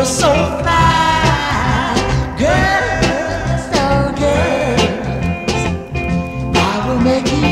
You're so fine. I will make you.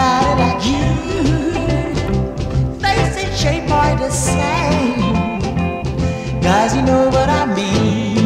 somebody like you. Face and shape are the same. Guys, you know what I mean.